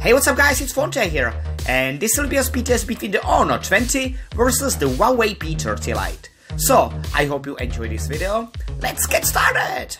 Hey what's up guys, it's FoneTech here, and this will be a speed test between the Honor 20 versus the Huawei P30 Lite. So, I hope you enjoy this video, let's get started!